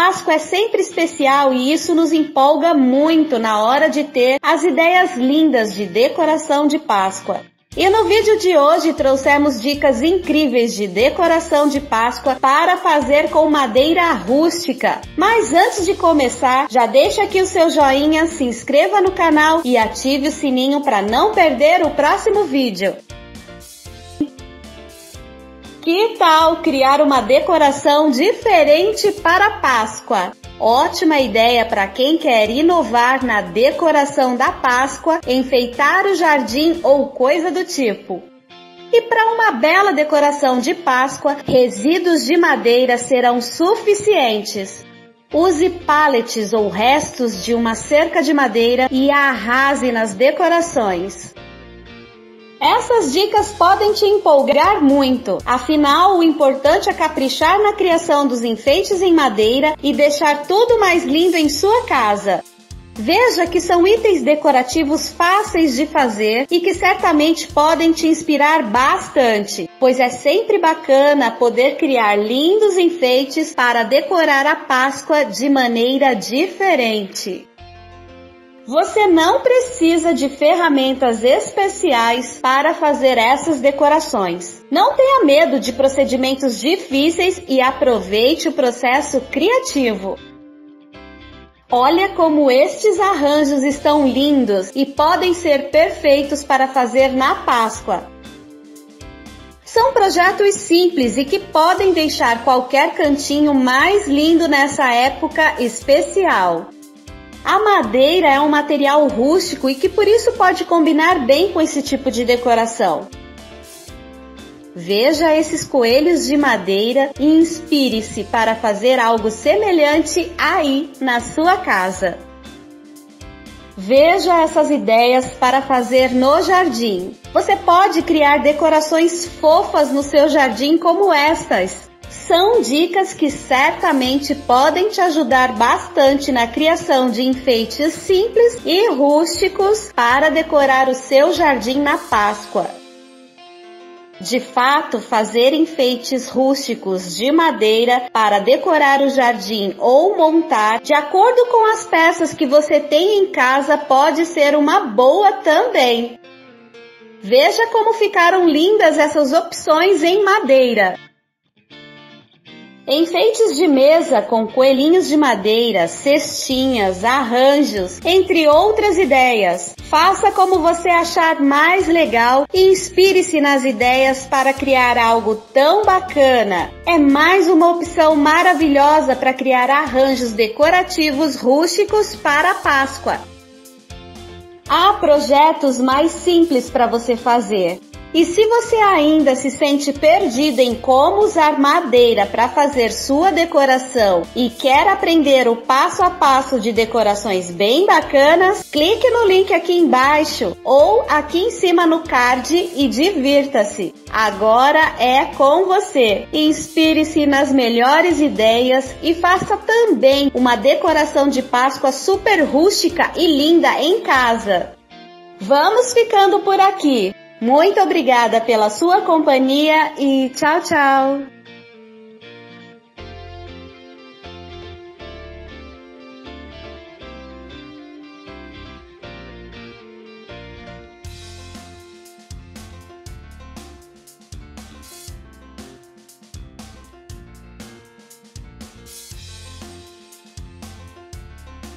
Páscoa é sempre especial e isso nos empolga muito na hora de ter as ideias lindas de decoração de Páscoa. E no vídeo de hoje trouxemos dicas incríveis de decoração de Páscoa para fazer com madeira rústica. Mas antes de começar, já deixa aqui o seu joinha, se inscreva no canal e ative o sininho para não perder o próximo vídeo. Que tal criar uma decoração diferente para Páscoa? Ótima ideia para quem quer inovar na decoração da Páscoa, enfeitar o jardim ou coisa do tipo. E para uma bela decoração de Páscoa, resíduos de madeira serão suficientes. Use pallets ou restos de uma cerca de madeira e arrase nas decorações. Essas dicas podem te empolgar muito, afinal, o importante é caprichar na criação dos enfeites em madeira e deixar tudo mais lindo em sua casa. Veja que são itens decorativos fáceis de fazer e que certamente podem te inspirar bastante, pois é sempre bacana poder criar lindos enfeites para decorar a Páscoa de maneira diferente. Você não precisa de ferramentas especiais para fazer essas decorações. Não tenha medo de procedimentos difíceis e aproveite o processo criativo. Olha como estes arranjos estão lindos e podem ser perfeitos para fazer na Páscoa. São projetos simples e que podem deixar qualquer cantinho mais lindo nessa época especial. A madeira é um material rústico e que por isso pode combinar bem com esse tipo de decoração. Veja esses coelhos de madeira e inspire-se para fazer algo semelhante aí na sua casa. Veja essas ideias para fazer no jardim. Você pode criar decorações fofas no seu jardim como estas são dicas que certamente podem te ajudar bastante na criação de enfeites simples e rústicos para decorar o seu jardim na Páscoa. De fato, fazer enfeites rústicos de madeira para decorar o jardim ou montar de acordo com as peças que você tem em casa pode ser uma boa também. Veja como ficaram lindas essas opções em madeira. Enfeites de mesa com coelhinhos de madeira, cestinhas, arranjos, entre outras ideias. Faça como você achar mais legal e inspire-se nas ideias para criar algo tão bacana. É mais uma opção maravilhosa para criar arranjos decorativos rústicos para a Páscoa. Há projetos mais simples para você fazer. E se você ainda se sente perdido em como usar madeira para fazer sua decoração e quer aprender o passo a passo de decorações bem bacanas, clique no link aqui embaixo ou aqui em cima no card e divirta-se. Agora é com você. Inspire-se nas melhores ideias e faça também uma decoração de Páscoa super rústica e linda em casa. Vamos ficando por aqui. Muito obrigada pela sua companhia e tchau, tchau!